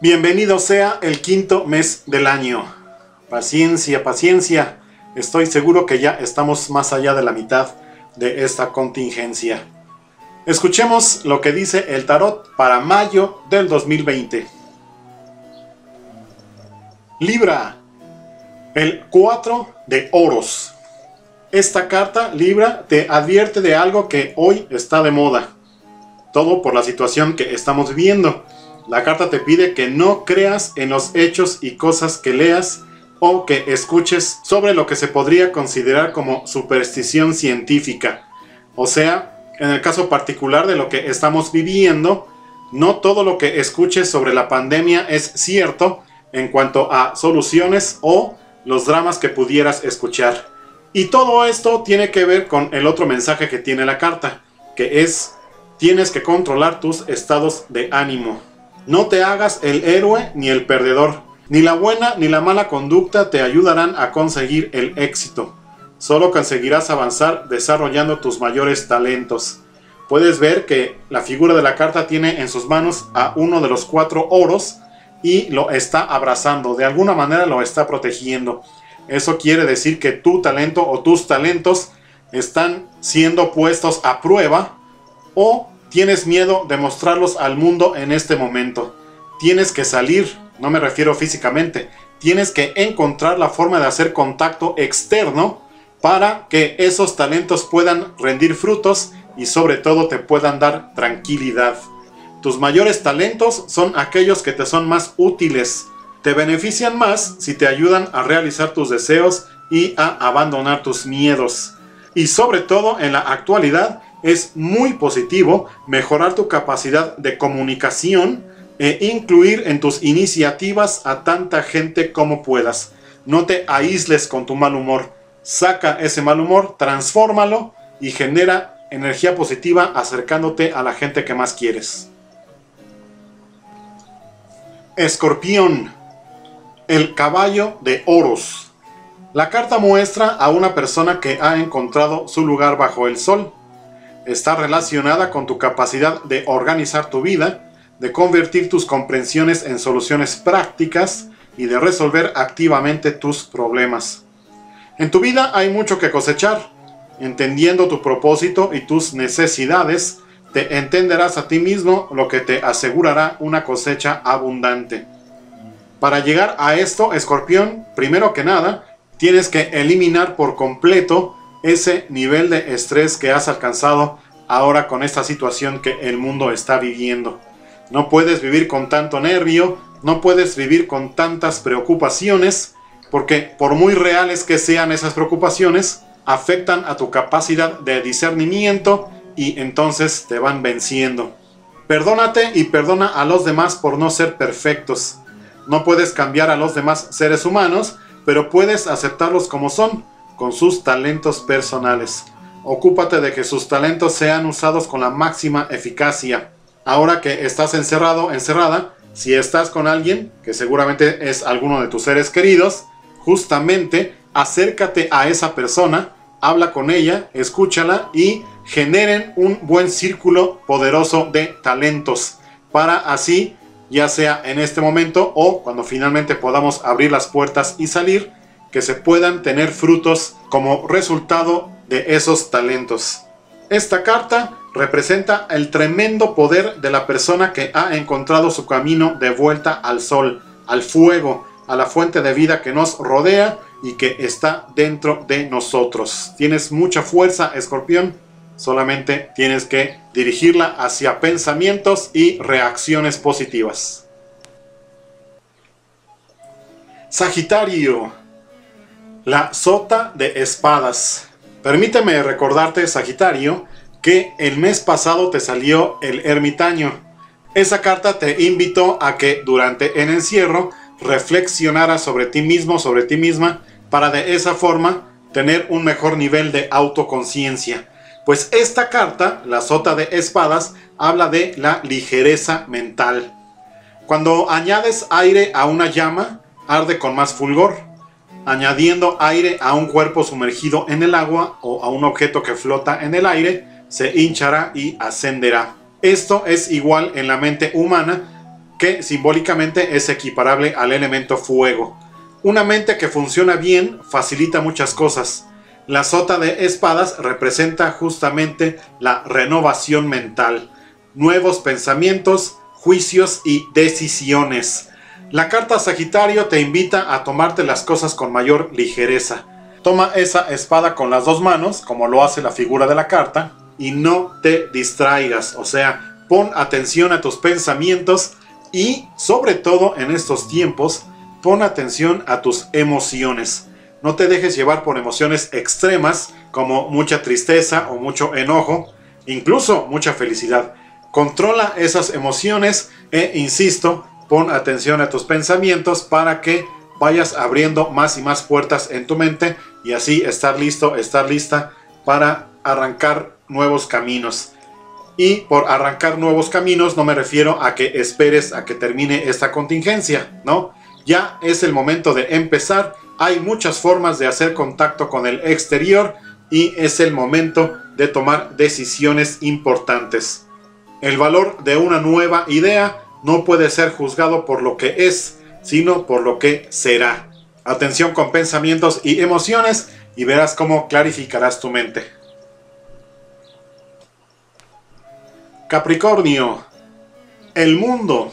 Bienvenido sea el quinto mes del año. Paciencia, paciencia. Estoy seguro que ya estamos más allá de la mitad de esta contingencia. Escuchemos lo que dice el tarot para mayo del 2020. Libra, el 4 de oros. Esta carta, Libra, te advierte de algo que hoy está de moda. Todo por la situación que estamos viviendo. La carta te pide que no creas en los hechos y cosas que leas o que escuches sobre lo que se podría considerar como superstición científica. O sea, en el caso particular de lo que estamos viviendo, no todo lo que escuches sobre la pandemia es cierto en cuanto a soluciones o los dramas que pudieras escuchar. Y todo esto tiene que ver con el otro mensaje que tiene la carta, que es tienes que controlar tus estados de ánimo. No te hagas el héroe ni el perdedor. Ni la buena ni la mala conducta te ayudarán a conseguir el éxito. Solo conseguirás avanzar desarrollando tus mayores talentos. Puedes ver que la figura de la carta tiene en sus manos a uno de los cuatro oros y lo está abrazando. De alguna manera lo está protegiendo. Eso quiere decir que tu talento o tus talentos están siendo puestos a prueba o Tienes miedo de mostrarlos al mundo en este momento. Tienes que salir, no me refiero físicamente, tienes que encontrar la forma de hacer contacto externo para que esos talentos puedan rendir frutos y sobre todo te puedan dar tranquilidad. Tus mayores talentos son aquellos que te son más útiles. Te benefician más si te ayudan a realizar tus deseos y a abandonar tus miedos. Y sobre todo en la actualidad es muy positivo mejorar tu capacidad de comunicación e incluir en tus iniciativas a tanta gente como puedas. No te aísles con tu mal humor. Saca ese mal humor, transfórmalo y genera energía positiva acercándote a la gente que más quieres. Escorpión, el caballo de oros. La carta muestra a una persona que ha encontrado su lugar bajo el sol está relacionada con tu capacidad de organizar tu vida, de convertir tus comprensiones en soluciones prácticas y de resolver activamente tus problemas. En tu vida hay mucho que cosechar. Entendiendo tu propósito y tus necesidades, te entenderás a ti mismo lo que te asegurará una cosecha abundante. Para llegar a esto, escorpión, primero que nada, tienes que eliminar por completo ese nivel de estrés que has alcanzado ahora con esta situación que el mundo está viviendo. No puedes vivir con tanto nervio, no puedes vivir con tantas preocupaciones, porque por muy reales que sean esas preocupaciones, afectan a tu capacidad de discernimiento y entonces te van venciendo. Perdónate y perdona a los demás por no ser perfectos. No puedes cambiar a los demás seres humanos, pero puedes aceptarlos como son con sus talentos personales. Ocúpate de que sus talentos sean usados con la máxima eficacia. Ahora que estás encerrado, encerrada, si estás con alguien, que seguramente es alguno de tus seres queridos, justamente acércate a esa persona, habla con ella, escúchala y generen un buen círculo poderoso de talentos para así, ya sea en este momento o cuando finalmente podamos abrir las puertas y salir, que se puedan tener frutos como resultado de esos talentos. Esta carta representa el tremendo poder de la persona que ha encontrado su camino de vuelta al sol, al fuego, a la fuente de vida que nos rodea y que está dentro de nosotros. Tienes mucha fuerza, escorpión. Solamente tienes que dirigirla hacia pensamientos y reacciones positivas. Sagitario la sota de espadas. Permíteme recordarte, Sagitario, que el mes pasado te salió el ermitaño. Esa carta te invitó a que durante el encierro reflexionaras sobre ti mismo, sobre ti misma, para de esa forma tener un mejor nivel de autoconciencia. Pues esta carta, la sota de espadas, habla de la ligereza mental. Cuando añades aire a una llama, arde con más fulgor añadiendo aire a un cuerpo sumergido en el agua o a un objeto que flota en el aire, se hinchará y ascenderá. Esto es igual en la mente humana que simbólicamente es equiparable al elemento fuego. Una mente que funciona bien facilita muchas cosas. La sota de espadas representa justamente la renovación mental, nuevos pensamientos, juicios y decisiones. La carta Sagitario te invita a tomarte las cosas con mayor ligereza. Toma esa espada con las dos manos, como lo hace la figura de la carta, y no te distraigas, o sea, pon atención a tus pensamientos y, sobre todo en estos tiempos, pon atención a tus emociones. No te dejes llevar por emociones extremas como mucha tristeza o mucho enojo, incluso mucha felicidad. Controla esas emociones e, insisto, pon atención a tus pensamientos para que vayas abriendo más y más puertas en tu mente y así estar listo, estar lista para arrancar nuevos caminos. Y por arrancar nuevos caminos no me refiero a que esperes a que termine esta contingencia, ¿no? Ya es el momento de empezar. Hay muchas formas de hacer contacto con el exterior y es el momento de tomar decisiones importantes. El valor de una nueva idea no puede ser juzgado por lo que es, sino por lo que será. Atención con pensamientos y emociones y verás cómo clarificarás tu mente. Capricornio. El mundo.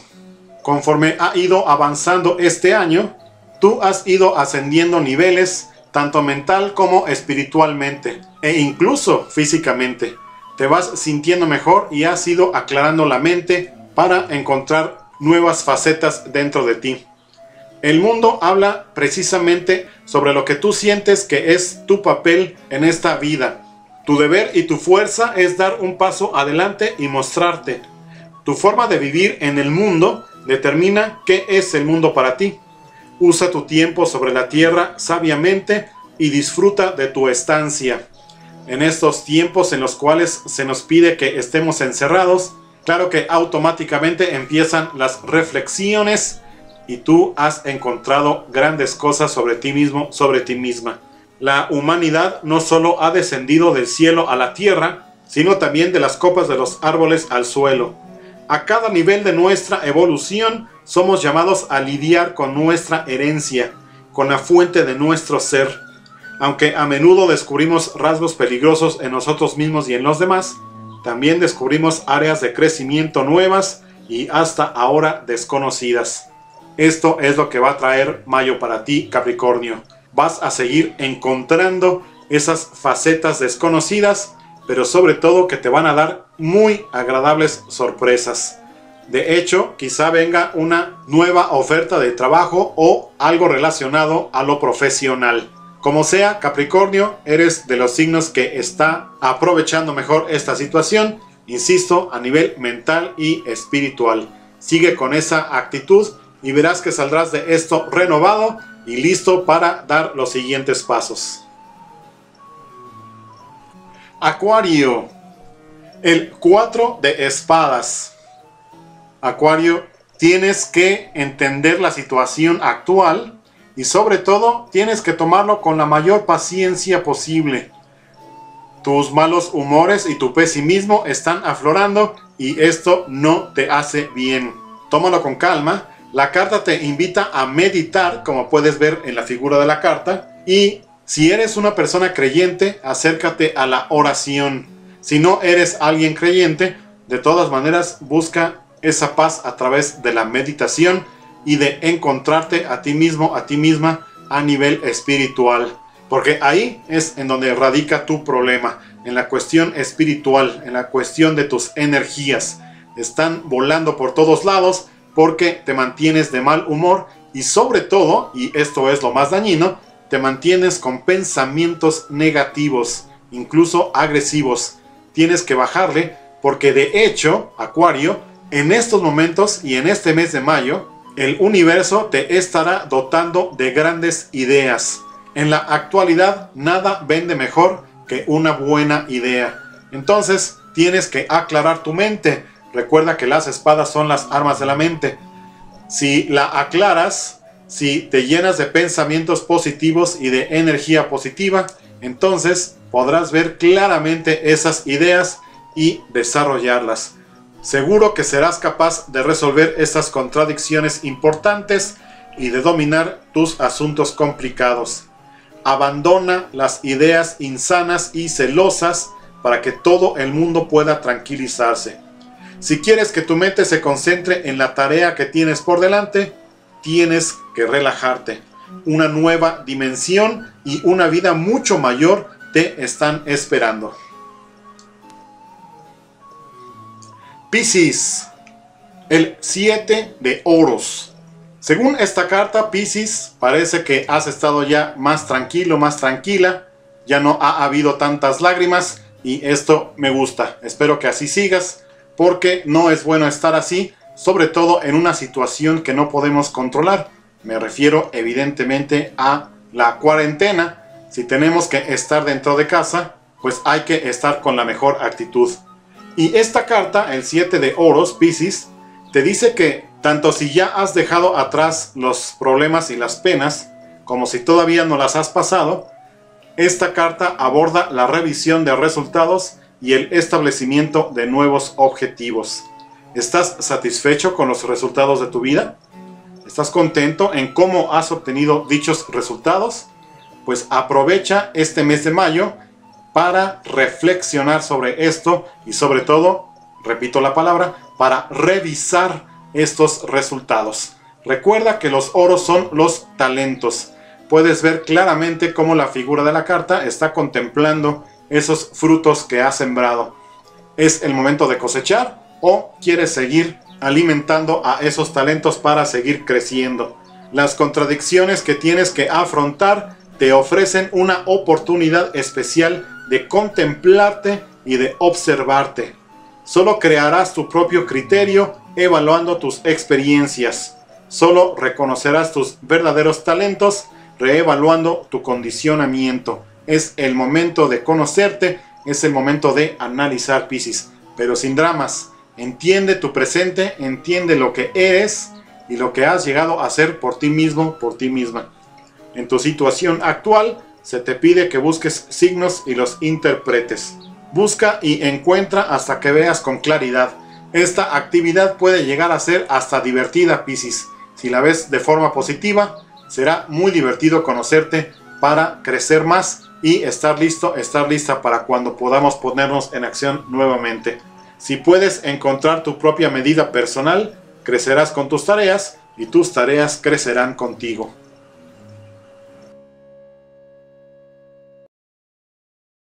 Conforme ha ido avanzando este año, tú has ido ascendiendo niveles tanto mental como espiritualmente e incluso físicamente te vas sintiendo mejor y has ido aclarando la mente para encontrar nuevas facetas dentro de ti. El mundo habla precisamente sobre lo que tú sientes que es tu papel en esta vida. Tu deber y tu fuerza es dar un paso adelante y mostrarte. Tu forma de vivir en el mundo determina qué es el mundo para ti. Usa tu tiempo sobre la tierra sabiamente y disfruta de tu estancia en estos tiempos en los cuales se nos pide que estemos encerrados, claro que automáticamente empiezan las reflexiones y tú has encontrado grandes cosas sobre ti mismo, sobre ti misma. La humanidad no solo ha descendido del cielo a la tierra, sino también de las copas de los árboles al suelo. A cada nivel de nuestra evolución somos llamados a lidiar con nuestra herencia, con la fuente de nuestro ser aunque a menudo descubrimos rasgos peligrosos en nosotros mismos y en los demás, también descubrimos áreas de crecimiento nuevas y hasta ahora desconocidas. Esto es lo que va a traer Mayo para ti, Capricornio. Vas a seguir encontrando esas facetas desconocidas, pero sobre todo que te van a dar muy agradables sorpresas. De hecho, quizá venga una nueva oferta de trabajo o algo relacionado a lo profesional. Como sea, Capricornio, eres de los signos que está aprovechando mejor esta situación, insisto, a nivel mental y espiritual. Sigue con esa actitud y verás que saldrás de esto renovado y listo para dar los siguientes pasos. Acuario, el 4 de espadas. Acuario, tienes que entender la situación actual y sobre todo tienes que tomarlo con la mayor paciencia posible. Tus malos humores y tu pesimismo están aflorando y esto no te hace bien. Tómalo con calma. La carta te invita a meditar, como puedes ver en la figura de la carta. Y si eres una persona creyente, acércate a la oración. Si no eres alguien creyente, de todas maneras busca esa paz a través de la meditación y de encontrarte a ti mismo, a ti misma a nivel espiritual. Porque ahí es en donde radica tu problema, en la cuestión espiritual, en la cuestión de tus energías. Están volando por todos lados porque te mantienes de mal humor y sobre todo, y esto es lo más dañino, te mantienes con pensamientos negativos, incluso agresivos. Tienes que bajarle porque de hecho, Acuario, en estos momentos y en este mes de mayo, el universo te estará dotando de grandes ideas. En la actualidad nada vende mejor que una buena idea. Entonces tienes que aclarar tu mente. Recuerda que las espadas son las armas de la mente. Si la aclaras, si te llenas de pensamientos positivos y de energía positiva, entonces podrás ver claramente esas ideas y desarrollarlas. Seguro que serás capaz de resolver estas contradicciones importantes y de dominar tus asuntos complicados. Abandona las ideas insanas y celosas para que todo el mundo pueda tranquilizarse. Si quieres que tu mente se concentre en la tarea que tienes por delante, tienes que relajarte. Una nueva dimensión y una vida mucho mayor te están esperando. Piscis, el 7 de oros. Según esta carta, Pisces, parece que has estado ya más tranquilo, más tranquila, ya no ha habido tantas lágrimas y esto me gusta. Espero que así sigas porque no es bueno estar así, sobre todo en una situación que no podemos controlar. Me refiero evidentemente a la cuarentena. Si tenemos que estar dentro de casa, pues hay que estar con la mejor actitud. Y esta carta, el 7 de oros, Pisces, te dice que tanto si ya has dejado atrás los problemas y las penas, como si todavía no las has pasado, esta carta aborda la revisión de resultados y el establecimiento de nuevos objetivos. ¿Estás satisfecho con los resultados de tu vida? ¿Estás contento en cómo has obtenido dichos resultados? Pues aprovecha este mes de mayo para reflexionar sobre esto y sobre todo, repito la palabra, para revisar estos resultados. Recuerda que los oros son los talentos. Puedes ver claramente cómo la figura de la carta está contemplando esos frutos que ha sembrado. ¿Es el momento de cosechar o quieres seguir alimentando a esos talentos para seguir creciendo? Las contradicciones que tienes que afrontar te ofrecen una oportunidad especial de contemplarte y de observarte. Solo crearás tu propio criterio evaluando tus experiencias. Solo reconocerás tus verdaderos talentos reevaluando tu condicionamiento. Es el momento de conocerte, es el momento de analizar Pisces, pero sin dramas. Entiende tu presente, entiende lo que eres y lo que has llegado a ser por ti mismo, por ti misma. En tu situación actual, se te pide que busques signos y los interpretes. Busca y encuentra hasta que veas con claridad. Esta actividad puede llegar a ser hasta divertida, Piscis. Si la ves de forma positiva, será muy divertido conocerte para crecer más y estar listo, estar lista para cuando podamos ponernos en acción nuevamente. Si puedes encontrar tu propia medida personal, crecerás con tus tareas y tus tareas crecerán contigo.